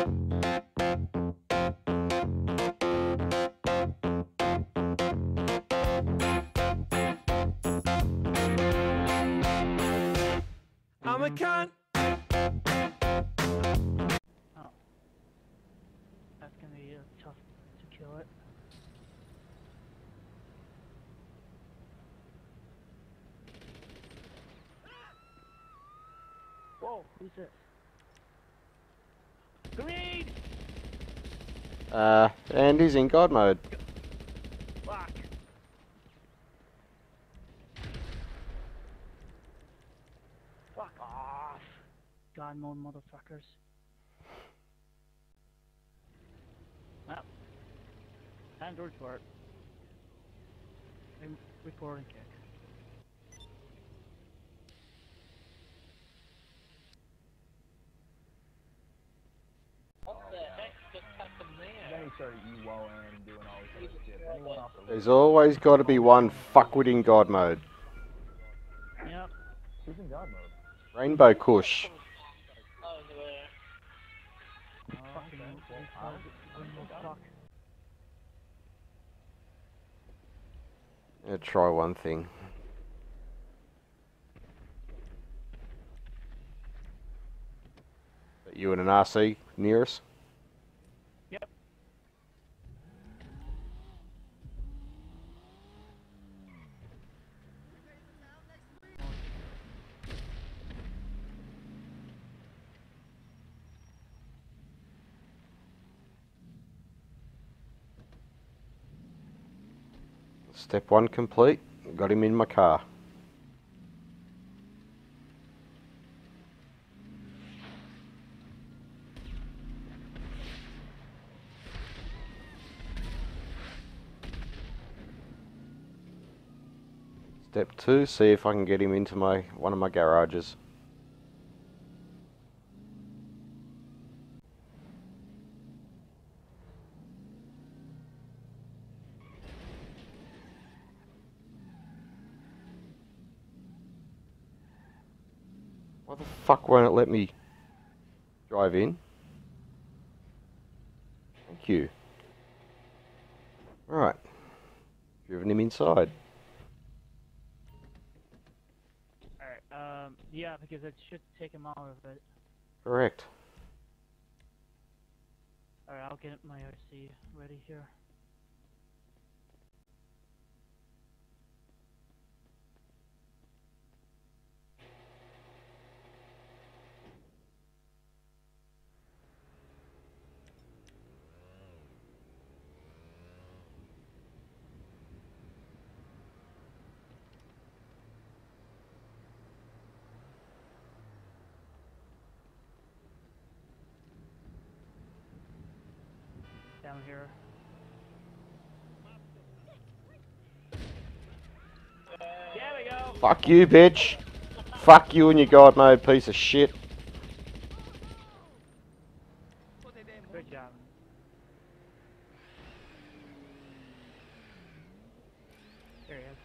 I'm a cunt. Oh. That's gonna be tough to kill it. Whoa, who's this? Uh, he's in God mode. Fuck! Fuck off! God mode motherfuckers. Well, time to report. Reporting kick. Then he and doing all this other shit. Then off the There's always got to be one fuckwit in God mode. Yep. Who's in God mode? Rainbow Kush. Oh, Fucking okay. these Well, guys I'm- will I'm. Yeah, try one thing. You and an RC near us? Yep. Step one complete. Got him in my car. Step two, see if I can get him into my one of my garages. Why the fuck won't it let me drive in? Thank you. Right. Driven him inside. Alright, um, yeah, because it should take him out of it. Correct. Alright, I'll get my RC ready here. Down here. Fuck you, bitch. Fuck you and your god mode piece of shit. Good job. There he is.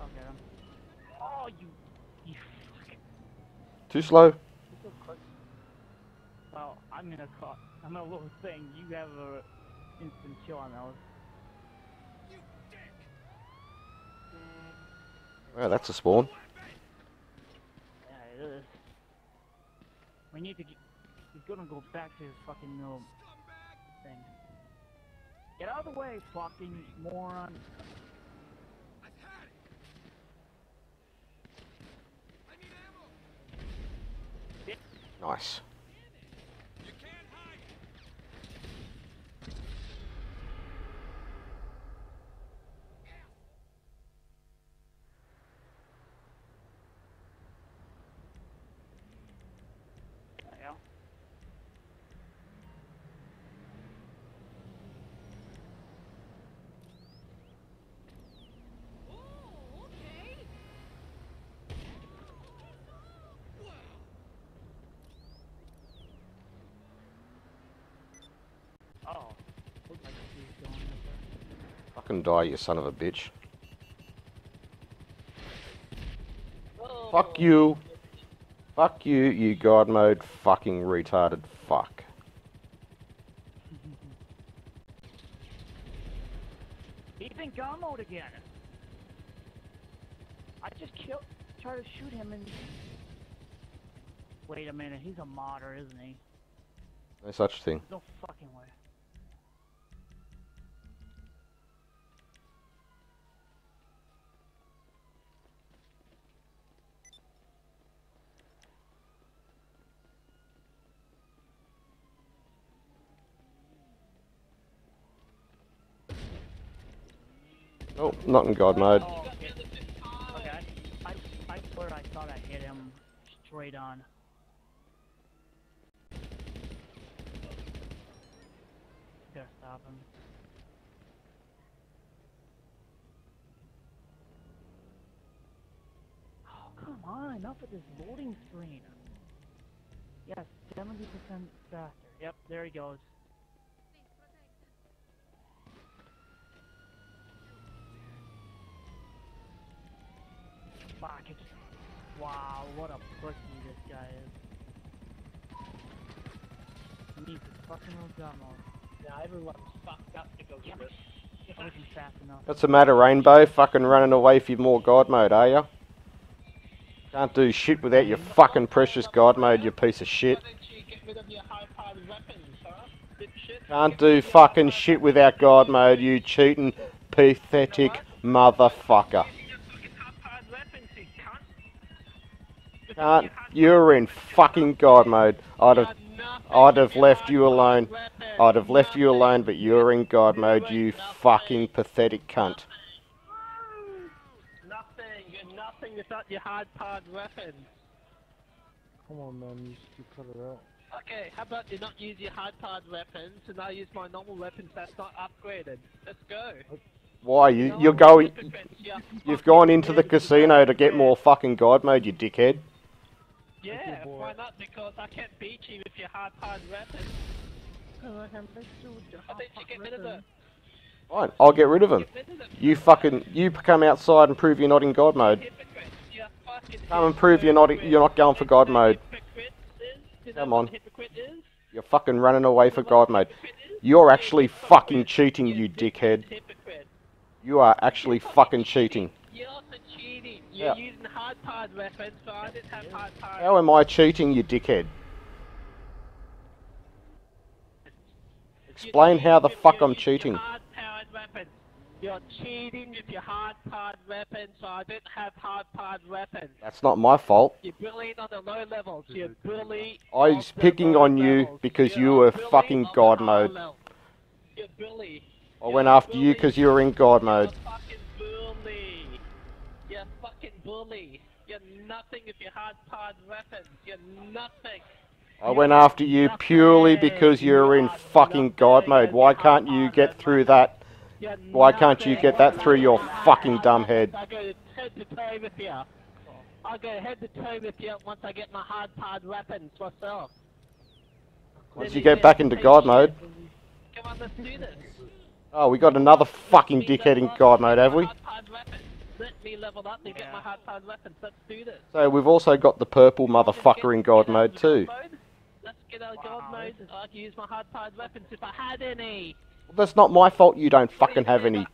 I'll get him. Oh, you, you fuck. Too slow. Well, I'm in a car. I'm in a little thing. You have a instant kill on those. Well, that's a spawn. Yeah, it is. We need to get. He's gonna go back to his fucking little thing. Get out of the way, fucking moron. Nice. Yeah. Fucking die, you son of a bitch. Fuck you. Fuck you, you god mode fucking retarded fuck. He's in gun mode again. I just killed, try to shoot him and. Wait a minute, he's a modder, isn't he? No such thing. No fucking way. Oh, not in god mode. Okay. I, I swear I thought I hit him straight on. Gotta stop him. Oh, come on, enough of this loading screen. Yes, 70% faster. Yep, there he goes. Fuck, it's... Wow, what a pussy this guy is. He needs his fucking own gun mode. Now everyone's fucked up to go Yeah, get but it. I wasn't fast enough. What's the matter, Rainbow? Fucking running away for more god mode, are ya? Can't do shit without your fucking precious god mode, you piece of shit. Why don't you get rid of your high-powered weapons, huh? Dipshit. Can't do fucking shit without god mode, you cheating, pathetic motherfucker. Can't. You're in fucking god mode. I'd have, I'd have left you alone. I'd have left you alone, but you're in god mode, you fucking pathetic cunt. Nothing, you're nothing without your hard-powered weapons. Come on, man, you, you cut it out. Okay, how about you not use your hard-powered weapons and I use my normal weapons that's not upgraded? Let's go. Why? You, you're going. Hypocrites, you You've gone into the casino to get more fucking god mode, you dickhead. Yeah, why not? Because I can't beat you with your hard-powered weapons. I think you get rid of it. Fine, I'll get rid of him. Get rid of it. You fucking, you come outside and prove you're not in god mode. Hypocrite. You're Come and prove you're not, you're not going for god You know what mode. Come on. You're fucking running away for god mode. You're You're actually fucking cheating, You're you hypocrite. dickhead. You are actually fucking cheating. You're. You're Yeah. using hard-powered weapons, so I didn't have hard-powered How am I cheating, you dickhead? Explain how the fuck I'm cheating. You're cheating with your hard-powered weapons, so I didn't have hard-powered weapons. That's not my fault. You're bullying on the low levels. You're bullying. I was picking on you because you were fucking god mode. You're bully. I went after you because you were in god mode. You're fucking bully. You're fucking bully. You're nothing with your hard-powered weapons. You're nothing. I went after you purely because you're in fucking god mode. Why can't you get through that? Why can't you get that through your fucking dumb head? I go head to toe with you. I go head to toe with you once I get my hard powered weapons myself. Once you get back into god mode. Come on, let's do this. Oh, we got another fucking dickhead in god mode, have we? Hard-powered weapons. Let me level up to get my hard powered weapons. Let's do this. So we've also got the purple motherfucker in god mode too. Let's get out of god Wow, mode. I can use my hard powered weapons if I had any. That's not my fault you don't fucking have any.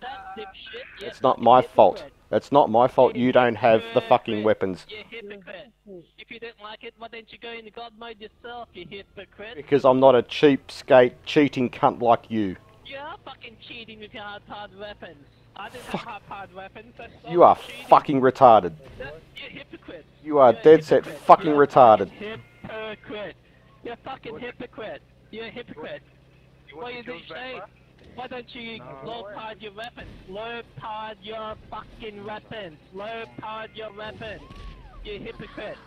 It's not my fault. It's not my fault you don't have the fucking weapons. You hypocrite. If you didn't like it, why don't you go into god mode yourself, you hypocrite? Because I'm not a cheapskate cheating cunt like you. You're fucking cheating with your hard-powered weapons. I didn't have hard-powered weapons. That's You are fucking retarded. You're hypocrite. You are You're a dead set fucking retarded. Hypocrite. You're a fucking hypocrite. You're a hypocrite. What is it saying? Why don't you low powered your weapons? Low powered your fucking weapons. Low powered your weapons. You hypocrite.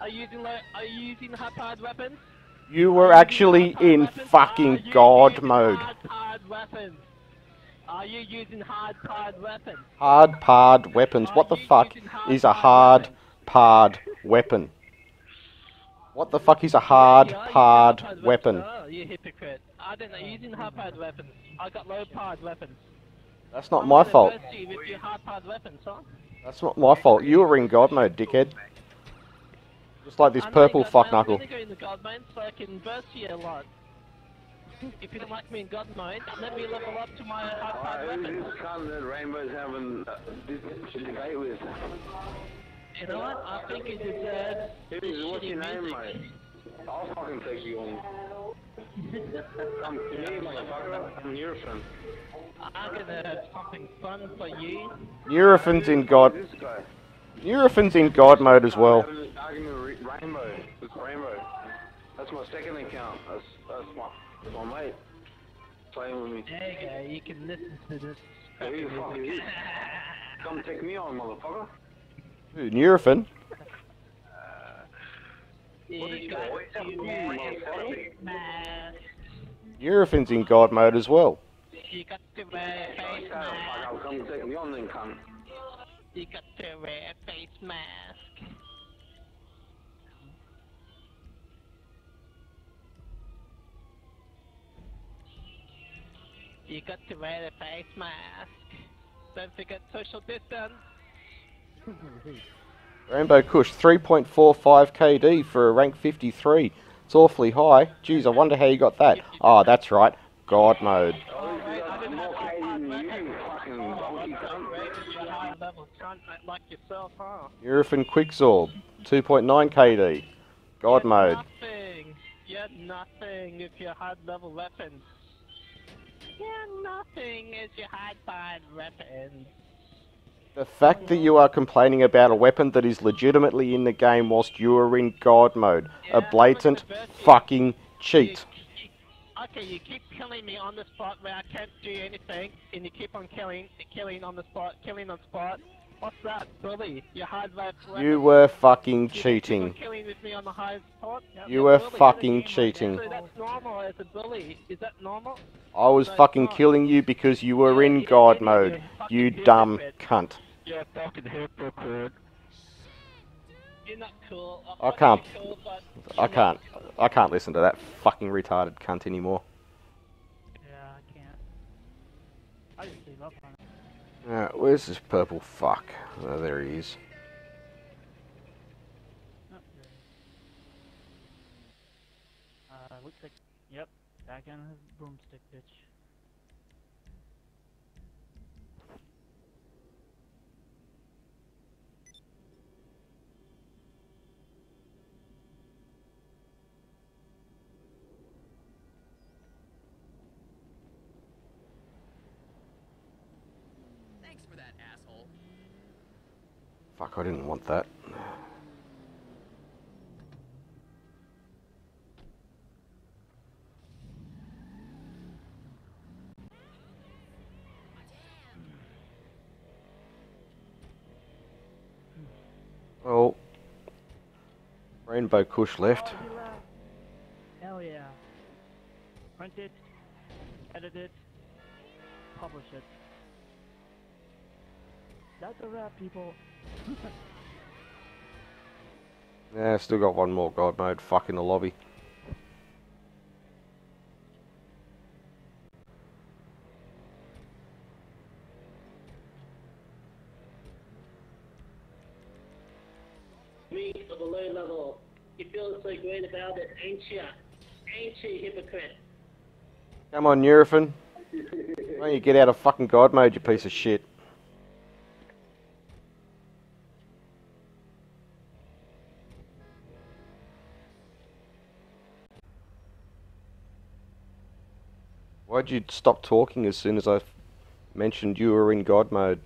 Are you using low? Are you using high powered weapons? You were actually in fucking god mode. Hard-powered weapons. Are you using hard-powered weapons? Hard parred weapons. What the fuck is a hard parred weapon? What the fuck is a hard Yeah, parred hard-powered weapon? Oh, you hypocrite. I don't know. Using hard-powered weapons. I got low-powered weapons. That's not I'm my fault. burst you with your hard-powered weapons, huh? That's not my fault. You were in God mode, dickhead. Just like this I'm purple not in God fuck knuckle. If you don't like me in God mode, let me level up to my hard-powered Who's weapons. this cunt that Rainbow's having uh, this debate with? You know what? I think you deserve this Who's, what's your name, music. mate? I'll fucking take you on. Come to me, motherfucker. I'm Eurofin. I'm gonna have something fun for you. Nurofin's in God. This in God mode as well. I'm having this argument with Rainbow. With Rainbow. That's my second account. That's, that's my, that's my mate. Playing with me. There you go, you can listen to this Who crappy the fuck is this? Come take me on, motherfucker. Who, Nurofin? You got to wear a face mask. In God mode as well. You got to wear a face mask. Come take me on then, cunt. You got to wear a face mask. You got to wear a face mask. Don't forget social distance. Rainbow Kush, 3.45 KD for a rank 53. It's awfully high. Jeez, I wonder how you got that. Ah, that's right. God mode. Oh, Alright, I didn't have more to Canadian hard than weapons. you, fucking Oh, donkey that's so cunt. great. You're a high level cunt like yourself, huh? Nurofin Quicksorb, 2.9 KD. God mode. Nothing. You're nothing if you're hard level weapons. You're nothing as your hard powered weapons. The fact that you are complaining about a weapon that is legitimately in the game whilst you are in God mode. Yeah, A blatant I'm gonna burst you. fucking cheat. You- you- okay, you keep killing me on the spot where I can't do anything, and you keep on killing, killing on the spot, killing on the spot. What's that, bully? Your hard left. You were fucking You cheating. killing with me on the high spot. Yeah, You were fucking cheating. So that's normal as a bully. Is that normal? I was No, fucking killing you because you were Yeah, in yeah, God mode. You hypocrite. dumb cunt. You're a fucking hypocrite. You're not cool. I can't- Cool, I can't. I can't listen to that fucking retarded cunt anymore. Yeah, I can't. I just gave up on it. Uh, where's this purple fuck? Oh, there he is. Uh, looks like, yep, back on his broomstick, bitch. Fuck, I didn't want that. Well, Rainbow Kush left. Oh. Uh, hell yeah. Print it, edit it, publish it. That's a wrap, people. Yeah, still got one more God mode fuck in the lobby. Me for the low level. You feel so great about it, ain't you? Ain't you, hypocrite? Come on, Nurofen. Why don't you get out of fucking God mode, you piece of shit? Why'd you stop talking as soon as I mentioned you were in God mode?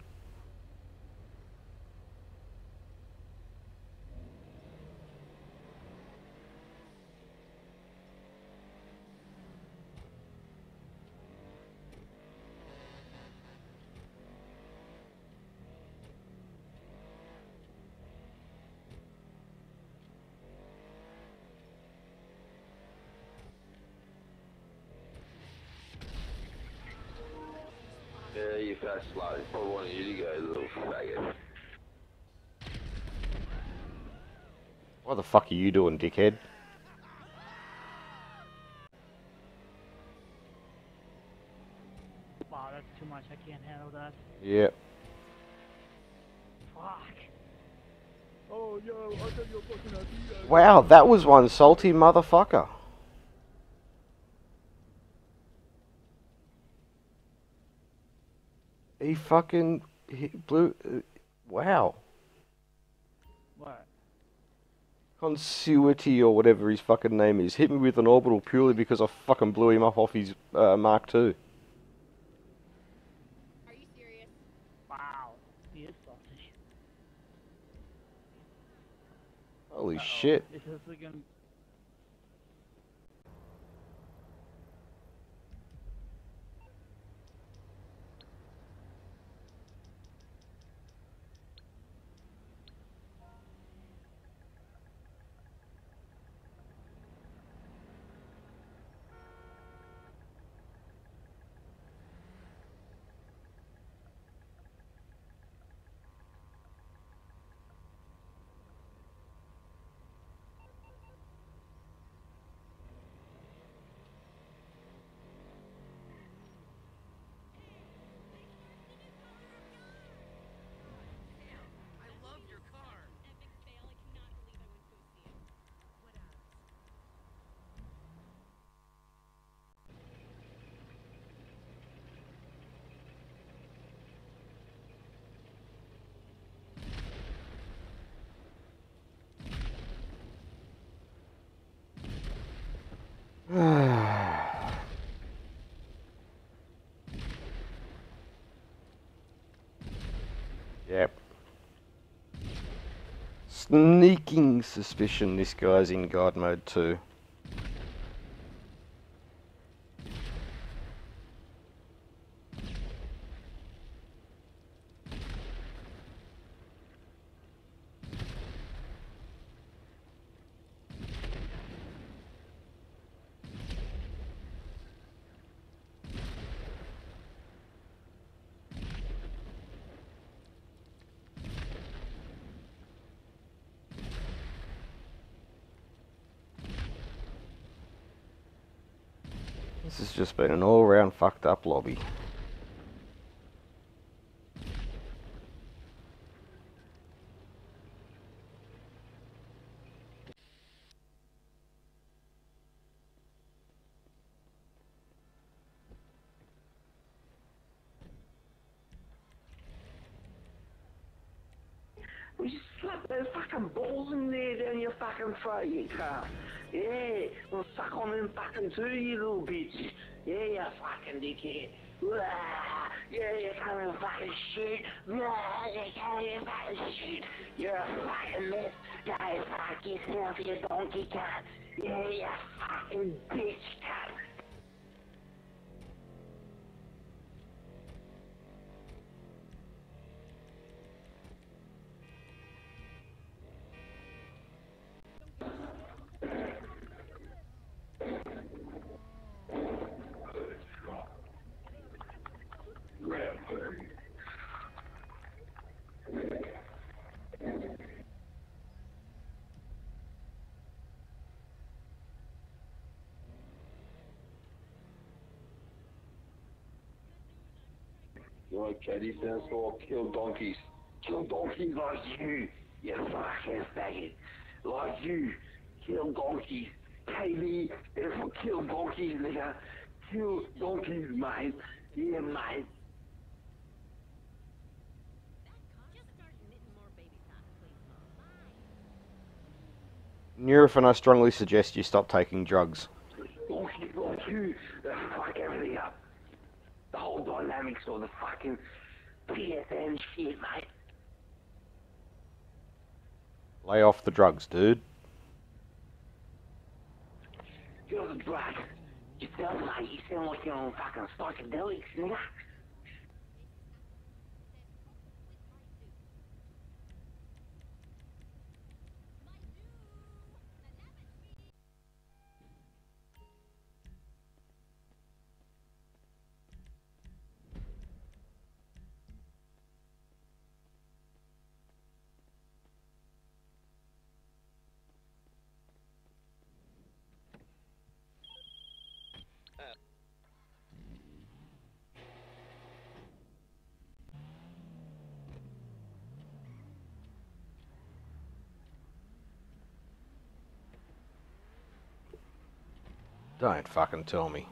Yeah, you fat slut. Probably wanted you to go, little faggot. What the fuck are you doing, dickhead? Wow, that's too much. I can't handle that. Yep. Fuck. Oh, yo, I got your fucking idea. Wow, that was one salty motherfucker. He fucking he blew. Uh, wow. What? Consuity or whatever his fucking name is hit me with an orbital purely because I fucking blew him up off his uh, Mark II. Are you serious? Wow. He is salty. Holy Uh-oh. shit. Sneaking suspicion this guy's in God mode too. This has just been an all round fucked up lobby. We just slap those fucking balls in there down your fucking throat, you cunt. Yeah, we'll suck on them fucking too, you little bitch. Yeah, you fucking dickhead. Yeah, you can't even fucking shoot. Wah, You can't even fucking shoot. You're a fucking mess. Go fuck yourself, you donkey cunt. Yeah, you fucking bitch cunt. You like caddy sounds for kill donkeys. Kill donkeys like you, you fucking faggot. Like you, kill donkeys. KB is for kill donkeys, nigga. Kill donkeys, mate. Yeah, mate. Just start knitting more baby socks, please, Mom. Nurofen, I strongly suggest you stop taking drugs. Donkeys like you, fuck everything up. The whole dynamics of the fucking PSN shit, mate. Lay off the drugs, dude. You're the drug. You sound like you sound like you're on fucking psychedelics, nigga. Don't fucking tell me.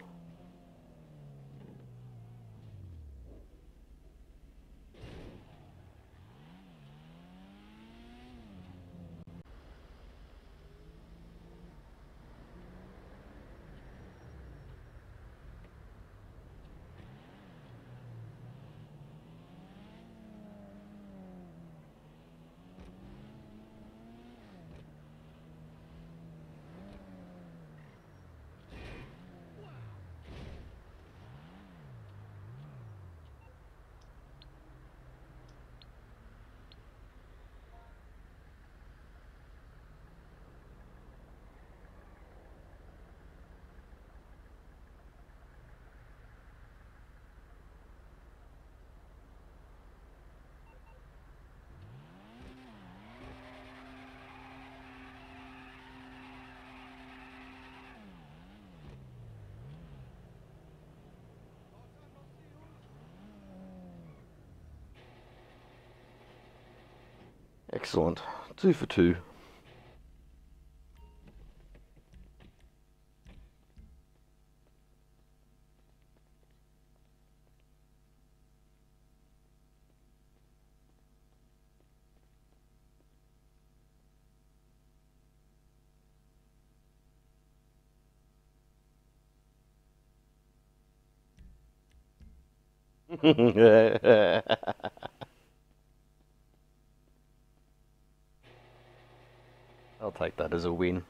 Excellent. Two for two. I'll take that as a win.